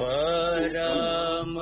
परम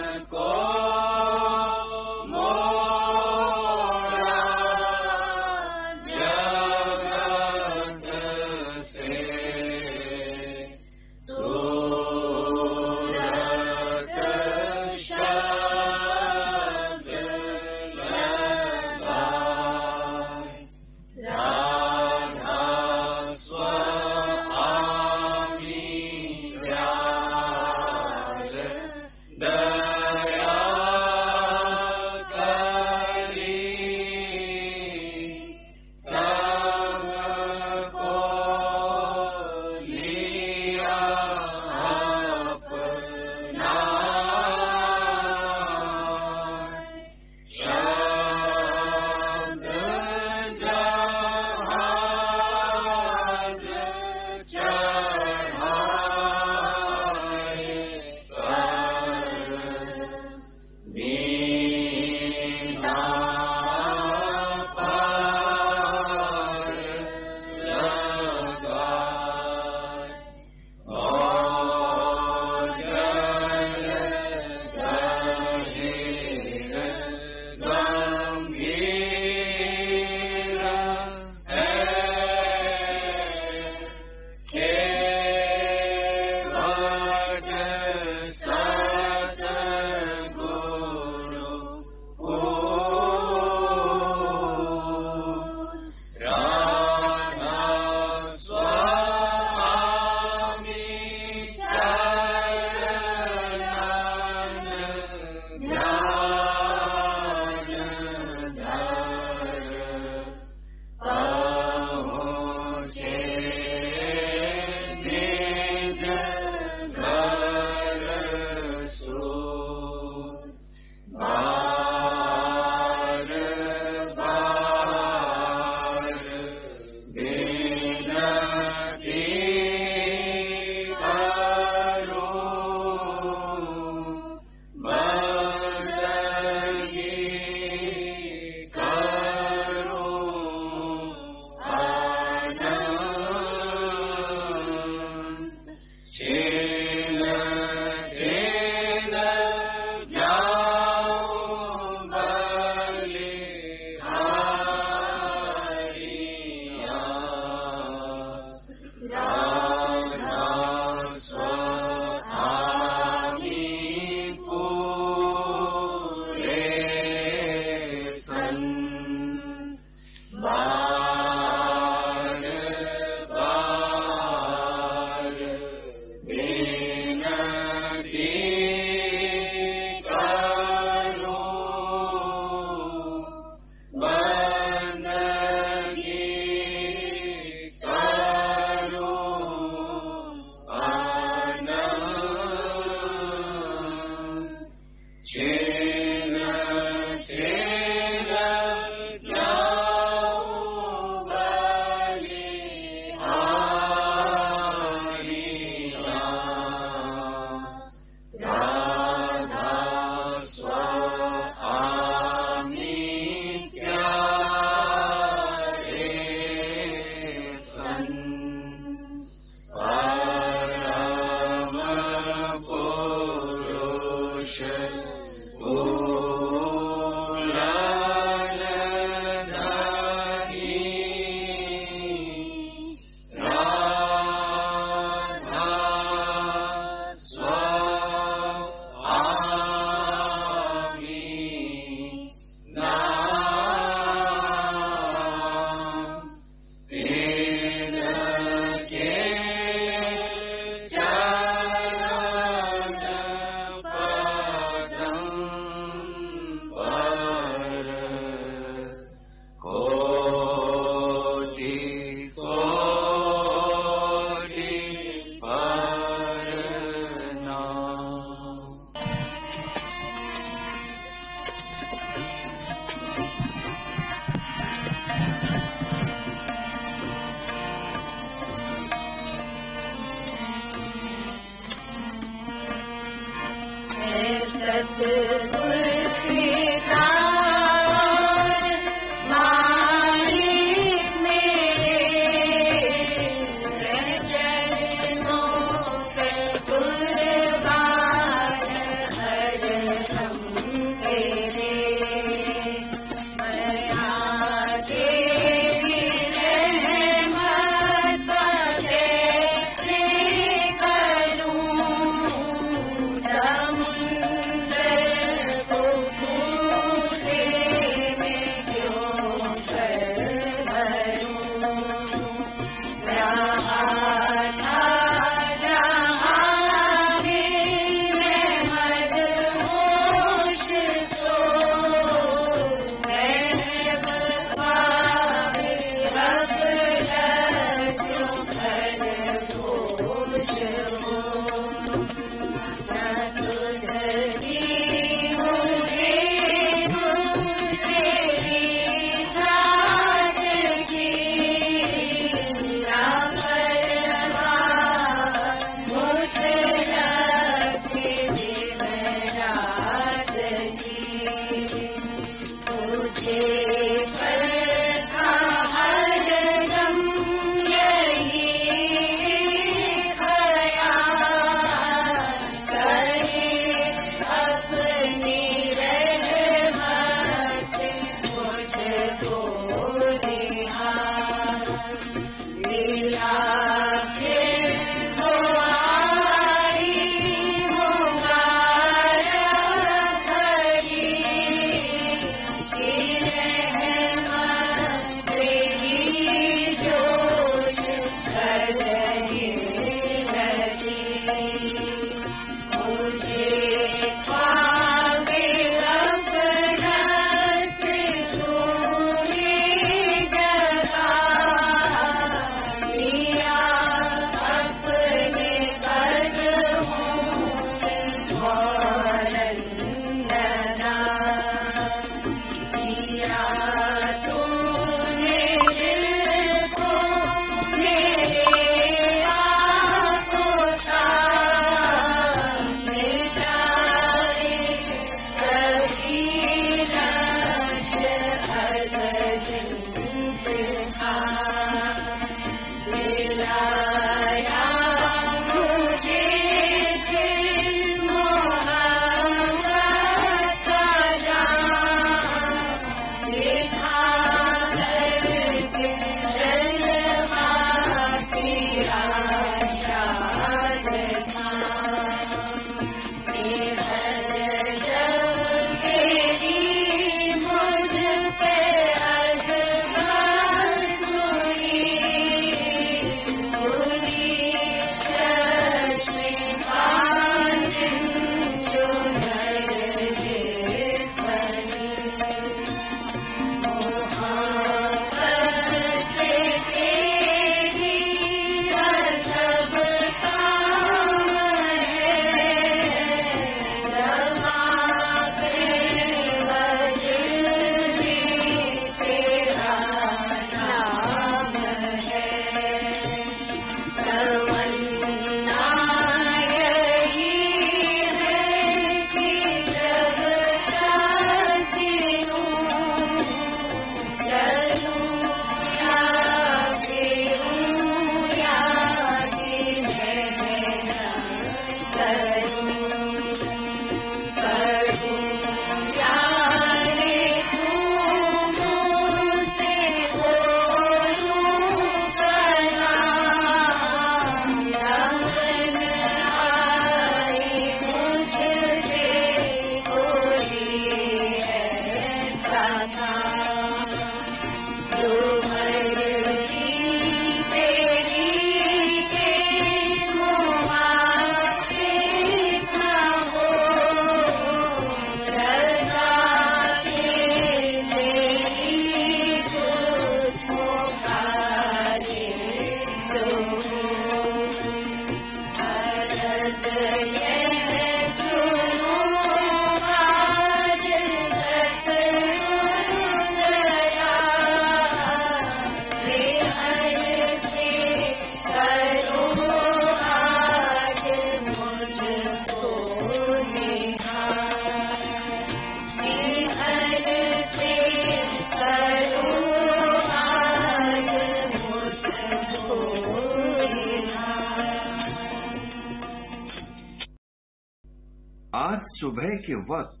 सुबह के वक्त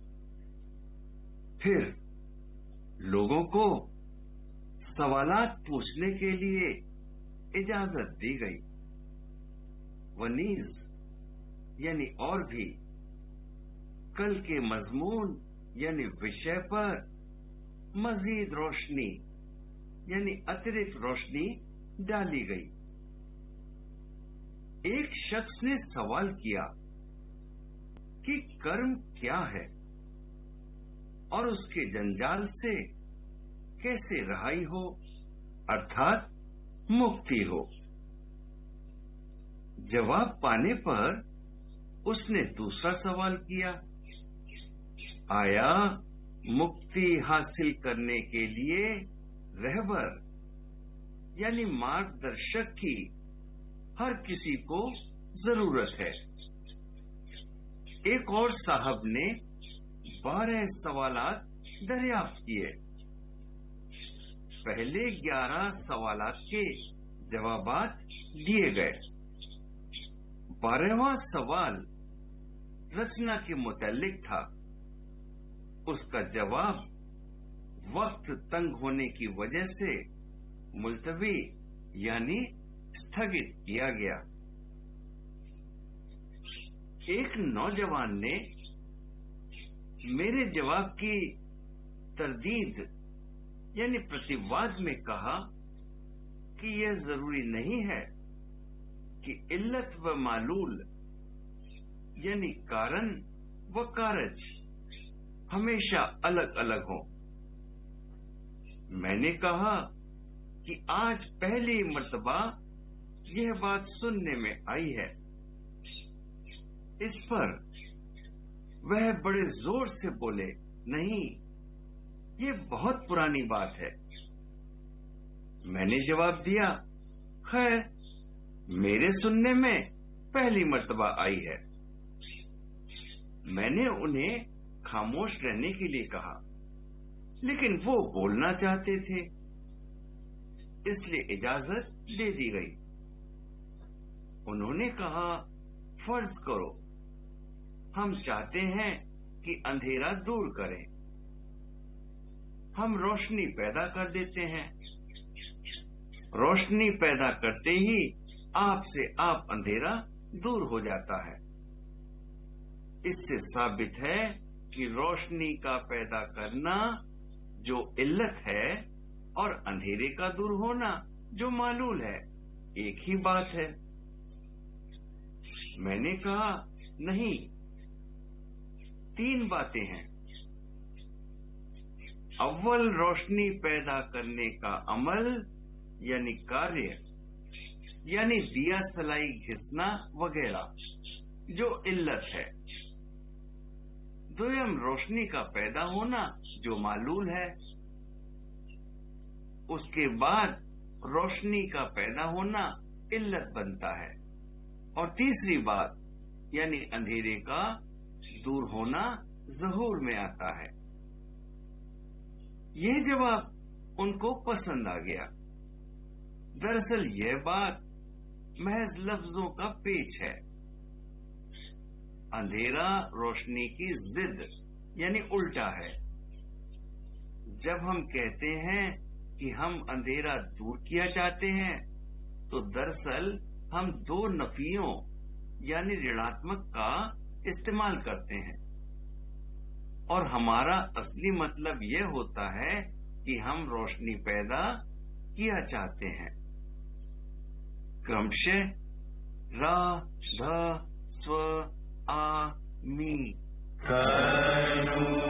फिर लोगों को सवालात पूछने के लिए इजाज़त दी गई। वनीज यानी और भी, कल के मजमून, यानी विषय पर मजीद रोशनी, यानी अतिरिक्त रोशनी डाली गई। एक शख्स ने सवाल किया कि कर्म क्या है? और उसके जंजाल से कैसे रहाई हो? अर्थात मुक्ति हो। जवाब पाने पर उसने दूसरा सवाल किया, आया, मुक्ति हासिल करने के लिए रहबर, यानी मार्गदर्शक की हर किसी को ज़रूरत है। एक और साहब ने बारह सवाल दरियाफ्त किए। पहले ग्यारह सवाल के जवाबात दिए गए। बारहवा सवाल रचना के मुतलिक था। उसका जवाब वक्त तंग होने की वजह से मुलतवी यानी स्थगित किया गया। एक नौजवान ने मेरे जवाब की तरदीद, यानी प्रतिवाद में कहा कि यह ज़रूरी नहीं है कि इल्लत व मालूल, यानी कारण व कारज हमेशा अलग अलग हो। मैंने कहा कि आज पहली मर्तबा यह बात सुनने में आई है। इस पर वह बड़े ज़ोर से बोले, नहीं, ये बहुत पुरानी बात है। मैंने जवाब दिया, खैर, मेरे सुनने में पहली मर्तबा आई है। मैंने उन्हें खामोश रहने के लिए कहा, लेकिन वो बोलना चाहते थे, इसलिए इजाज़त दे दी गई। उन्होंने कहा, फ़र्ज़ करो हम चाहते हैं कि अंधेरा दूर करें। हम रोशनी पैदा कर देते हैं। रोशनी पैदा करते ही आप से आप अंधेरा दूर हो जाता है। इससे साबित है कि रोशनी का पैदा करना जो इल्लत है और अंधेरे का दूर होना जो मालूल है, एक ही बात है। मैंने कहा, नहीं तीन बातें हैं। अव्वल रोशनी पैदा करने का अमल, यानी कार्य, यानी दिया सलाई घिसना वगैरह, जो इल्लत है। दोयम रोशनी का पैदा होना जो मालूल है, उसके बाद रोशनी का पैदा होना इल्लत बनता है। और तीसरी बात, यानी अंधेरे का दूर होना जहूर में आता है। यह जवाब उनको पसंद आ गया। दरअसल यह बात महज लफ्जों का पेच है। अंधेरा रोशनी की जिद, यानी उल्टा है। जब हम कहते हैं कि हम अंधेरा दूर किया चाहते हैं तो दरअसल हम दो नफियों, यानी ऋणात्मक का इस्तेमाल करते हैं। और हमारा असली मतलब यह होता है कि हम रोशनी पैदा किया चाहते हैं। क्रमशः रा, ध, स्व, आ, मी। करो